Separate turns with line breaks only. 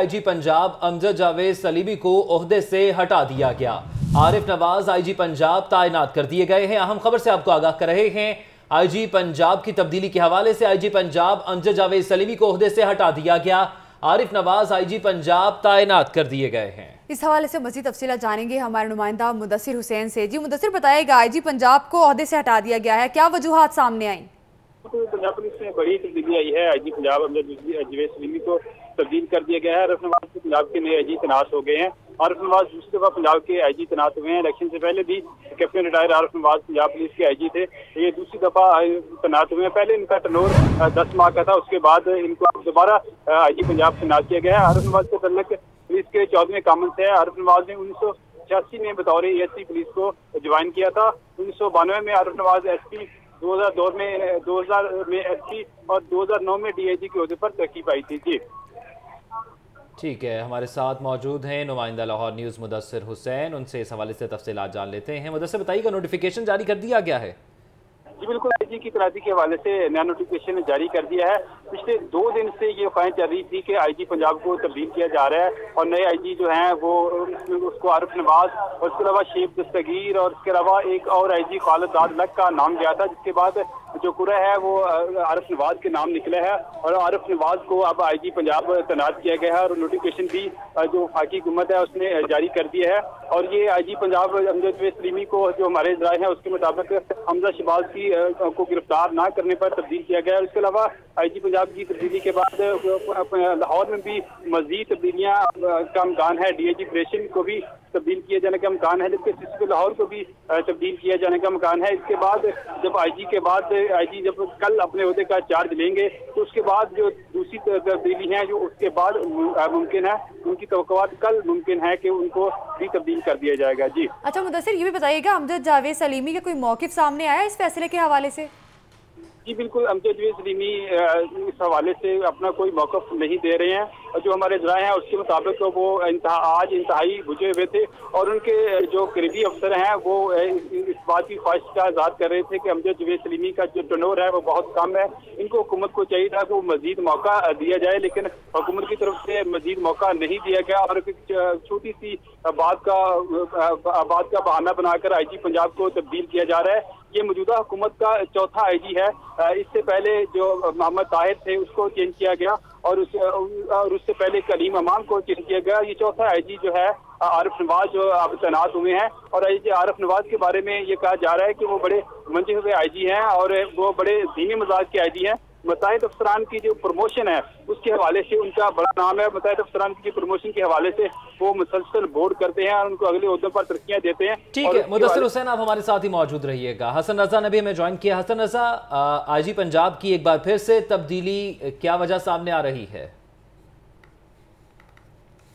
آئی جی پنجاب امجد جاوید سلیمی کو عہدے سے ہٹا دیا گیا۔ عارف نواز آئی جی پنجاب تعینات کر دیے گئے ہیں۔ اہم خبر سے آپ کو آگاہ کر رہے ہیں۔ آئی جی پنجاب کی تبدیلی کے حوالے سے آئی جی پنجاب امجد جاوید سلیمی کو عہدے سے ہٹا دیا گیا۔ عارف نواز آئی جی پنجاب تعینات کر دیے گئے ہیں۔
اس حوالے سے مزید تفصیلات جانیں گے ہمارے نمائندہ مدثر حسین سے۔ جی مدثر بتائے گا آئی جی پنجاب کو عہدے سے ہٹا دیا گیا ہے۔ کیا وجوہات سامنے آئیں؟
پنجاب پولیس میں بڑی تبدیلی آئی ہے۔ آئی جی پنجاب امجد جوید سلیمی کو تبدیل کر دیا گیا ہے۔ عارف نواز پنجاب کے نئے آئی جی تناس ہو گئے ہیں۔ عارف نواز دوسری دفعہ پنجاب کے آئی جی تناس ہوئے ہیں۔ الیکشن سے پہلے بھی captain retire Arif Nawaz Punjab police کے آئی جی تھے۔ یہ دوسری دفعہ تناس ہوئے ہیں۔ پہلے ان کا ٹنور دس ماہ کا تھا۔ اس کے بعد ان کو دوبارہ آئی جی پنجاب تناس کیا گیا ہے۔ عارف نواز کے تعلق پولیس کے چودہویں کامن سے ہے۔ عارف نواز نے انیس سو چھیاسی میں بطور ای ایس سی پولیس کو جوائن کیا تھا۔ انیس سو بانوے میں عارف نواز ایس پی، دو ہزار دو میں، دو ہزار میں ایس پی اور دو ہزار نو میں ڈی آئی جی کے عہدے پر ترقی پائی تھی۔ جی۔
ٹھیک ہے، ہمارے ساتھ موجود ہیں نمائندہ لاہور نیوز مدثر حسین، ان سے اس حوالے سے تفصیلات جان لیتے ہیں۔ مدثر، بتائیے گا نوٹیفیکیشن جاری کر دیا گیا ہے؟
جی بالکل آئی جی کی تنازی کے حوالے سے نیا نوٹیفکیشن جاری کر دیا ہے۔ پچھلے دو دن سے یہ فائن چل رہی تھی کہ آئی جی پنجاب کو تبدیل کیا جا رہا ہے اور نئے آئی جی جو ہیں وہ اس کو عارف نواز اور اس کے علاوہ شیب دستگیر اور اس کے علاوہ ایک اور آئی جی خالد داد لک کا نام گیا تھا۔ جس کے بعد جو کرہ ہے وہ عارف نواز کے نام نکلا ہے اور عارف نواز کو اب آئی جی پنجاب تعینات کیا گیا ہے اور نوٹیفکیشن بھی جو وفاقی حکومت ہے اس نے جاری کر دیا ہے۔ اور یہ آئی جی پنجاب امجد سلیمی کو جو ہمارے ذرائع ہیں اس کے مطابق حمزہ شباز کی کو گرفتار نہ کرنے پر تبدیل کیا گیا۔ اس کے علاوہ آئی جی پنجاب کی تبدیلی کے بعد لاہور میں بھی مزید تبدیلیاں کا امکان ہے۔ ڈی اے جی پریشن کو بھی تبدیل کیے جانے کا امکان ہے جبکہ سی سی لاہور کو بھی تبدیل کیا جانے کا امکان ہے۔ اس کے بعد جب آئی جی کے بعد آئی جی جب کل اپنے عہدے کا چارج لیں گے تو اس کے بعد جو دوسری تبدیلی ہیں جو اس کے بعد ممکن ہے ان کی توقعات کل ممکن ہے کہ ان کو بھی تبدیل کر دیا جائے گا۔ جی۔
اچھا مدثر یہ بھی بتائیے گا امجد جاوید سلیمی کا کوئی موقف سامنے آیا اس فیصلے کے حوالے سے؟
جی بالکل۔ امجد جوید سلیمی اس حوالے سے اپنا کوئی موقف نہیں دے رہے ہیں۔ جو ہمارے ذرائع ہیں، اس کے مطابق وہ انتہا، آج انتہائی بجھے ہوئے تھے اور ان کے جو قریبی افسر ہیں، وہ اس بات کی خواہش کا اظہار کر رہے تھے کہ امجد جوید سلیمی کا جو ٹنور ہے، وہ بہت کم ہے۔ ان کو حکومت کو چاہیے تھا کہ وہ مزید موقع دیا جائے، لیکن حکومت کی طرف سے مزید موقع نہیں دیا گیا اور چھوٹی سی بات کا بات کا بہانہ بنا کر آئی جی پنجاب کو تبدیل کیا جا رہا ہے۔ یہ موجودہ حکومت کا چوتھا آئی جی ہے۔ اس سے پہلے جو محمد طاہر تھے، اس کو چینج کیا گیا۔ اور اس اور اس سے پہلے کلیم امام کو چینج کیا گیا۔ یہ چوتھا آئی جی جو ہے، عارف نواز جو اب تعینات ہوئے ہیں۔ اور آئی جی عارف نواز کے بارے میں یہ کہا جا رہا ہے کہ وہ بڑے منجے ہوئے آئی جی ہیں اور وہ بڑے دینی مزاج کے آئی جی ہیں۔ متحد افسران کی جو پروموشن ہے اس کے حوالے سے ان کا بڑا نام ہے۔ متحد افسران کی پروموشن کے حوالے سے وہ مسلسل بورڈ کرتے ہیں اور ان کو اگلے عہدوں پر ترقیاں دیتے ہیں۔
ٹھیک ہے مدثر حسین آپ ہمارے ساتھ ہی موجود رہیے گا۔ حسن رضا نے بھی ہمیں جوائن کیا۔ حسن رضا آئی جی پنجاب کی ایک بار پھر سے تبدیلی کیا وجہ سامنے آ رہی ہے؟